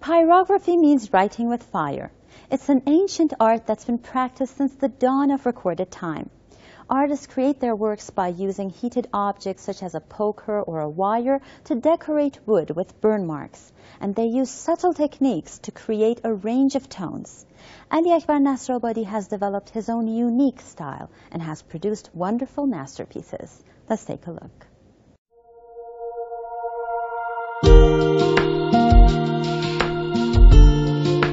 Pyrography means writing with fire. It's an ancient art that's been practiced since the dawn of recorded time. Artists create their works by using heated objects such as a poker or a wire to decorate wood with burn marks. And they use subtle techniques to create a range of tones. Ali Akbar Nasrabadi has developed his own unique style and has produced wonderful masterpieces. Let's take a look.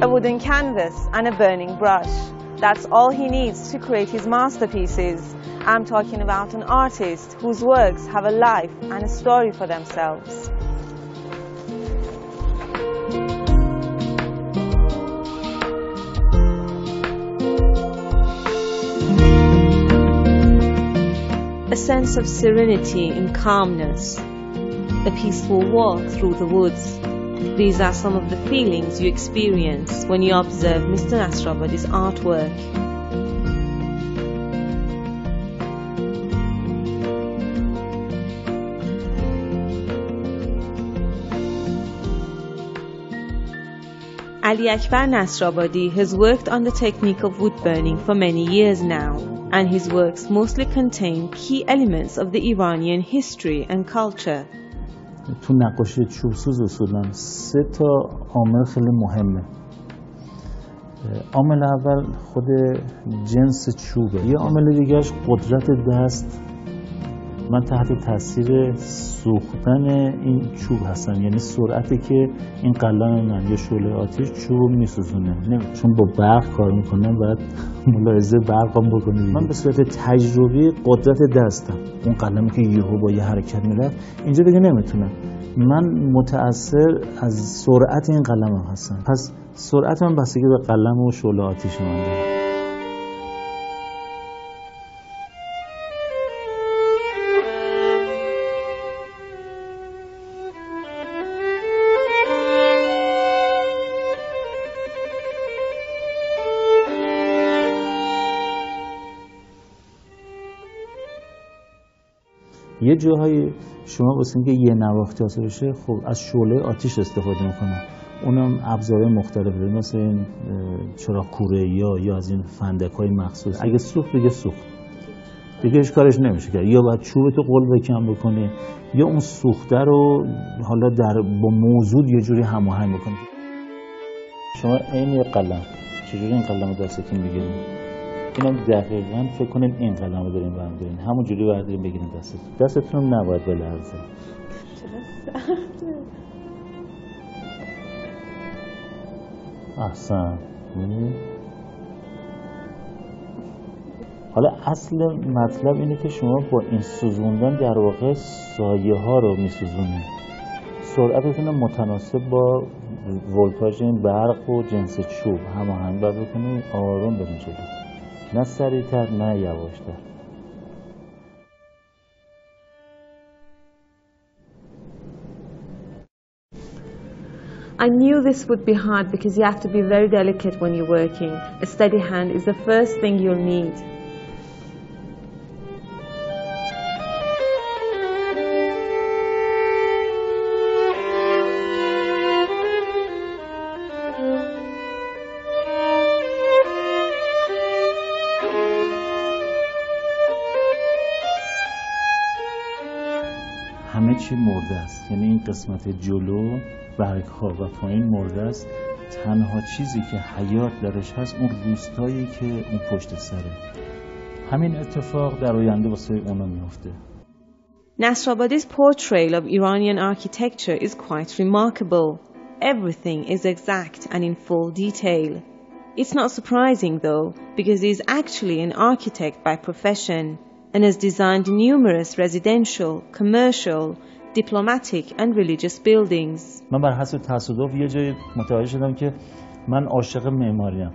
A wooden canvas and a burning brush. That's all he needs to create his masterpieces. I'm talking about an artist whose works have a life and a story for themselves. A sense of serenity and calmness. A peaceful walk through the woods. These are some of the feelings you experience when you observe Mr. Nasrabadi's artwork. Ali Akbar Nasrabadi has worked on the technique of wood burning for many years now, and his works mostly contain key elements of the Iranian history and culture. تو نقاشی چوبسوز اصولا سه تا عامل خیلی مهمه. عامل اول خود جنس چوبه. یه عامل دیگهش قدرت دست من تحت تاثیر سوختن این چوب هستم. یعنی سرعتی که این قلم من یا شعله آتش چوب میسوزونه. چون با برق کار می‌کنم باید ملاحظه برقم بکنید من به صورت تجربی قدرت دستم اون قلمی که یهو با یه حرکت می‌رفت اینجا دیگه نمی‌تونم من متاثر از سرعت این قلم هم هستم. پس سرعت من بستگی به قلم و شعله آتیش من داره. یه جاهایی شما واسه اینکه یه نواخت حاصل بشه خب از شعله آتیش استفاده می‌کنن. اونم ابزارهای مختلف داره مثل این چرا کوره یا یا از این فندک های مخصوص. اگه سوخت دیگه سوخت. دیگه هیچ کارش نمیشه کرد. یا باید چوب تو قلب کم بکنی یا اون سوخته رو حالا در با موجود یه جوری هماهنگ بکنی. شما عین یه قلم چجوری این قلم رو دستتون می‌گیرید؟ اینم دقیقا فکر کنین این قلم رو داریم بردارین. همون جوری بردارین بگیرین دستتون. دستتون هم نباید بلرزه احسن. حالا اصل مطلب اینه که شما با این سوزوندن در واقع سایه ها رو میسوزونید سرعتتون رو متناسب با ولتاژ این برق و جنس چوب هماهنگ باید بکنید آروم برین جلو. نه سریعتر نه یواشتر I knew this would be hard because you have to be very delicate when you're working. A steady hand is the first thing you'll need. همه چی مرده است یعنی این قسمت جلو برگ ها و پایین مرده است تنها چیزی که حیات درش هست اون روستایی که اون پشت سره همین اتفاق در آینده واسه اونا میفته Nasrabadi's portrayal of Iranian architecture is quite remarkable. Everything is exact and in full detail. It's not surprising though, because he is actually an architect by profession and has designed numerous residential, commercial, diplomatic and religious buildings. من بر حسب تصادف یه جایی متوجه شدم که من عاشق معماریم.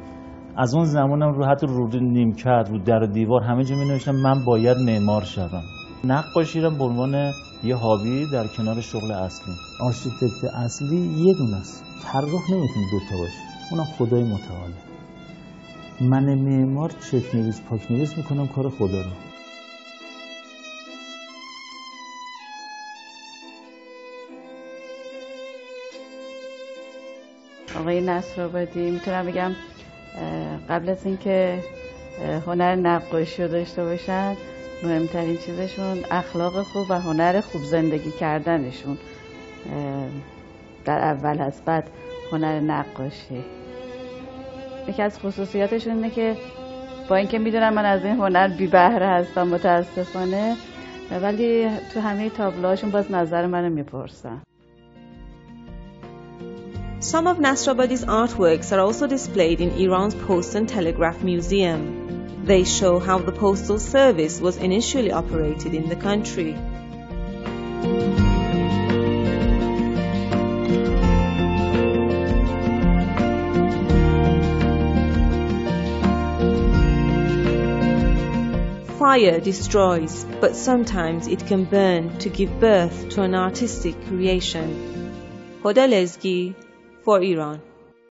از اون زمانم رو حتی رو نیمکت رو در و دیوار همه جا می نوشتم من باید معمار شوم. نقاشی رو به عنوان یه hobby در کنار شغل اصلی. architect اصلی یه دونه است. طراح نمی‌تونه دوتا باشه. اونم خدای متعاله من معمار چک نویس پاک نویس می‌کنم کار خدا رو. آقای نصر آبادی می‌تونم بگم قبل از اینکه هنر نقاشی رو داشته باشن مهمترین چیزشون اخلاق خوب و هنر خوب زندگی کردنشون در اول هست بعد هنر نقاشی. یکی از خصوصیاتشون اینه که با اینکه می‌دونم من از این هنر بی بهره هستم متاسفانه ولی تو همه تابلوهاشون باز نظر منو می‌پرسن. Some of Nasrabadi's artworks are also displayed in Iran's Post and Telegraph Museum. They show how the postal service was initially operated in the country. Fire destroys, but sometimes it can burn to give birth to an artistic creation. Hoda Lezgi برای ایران.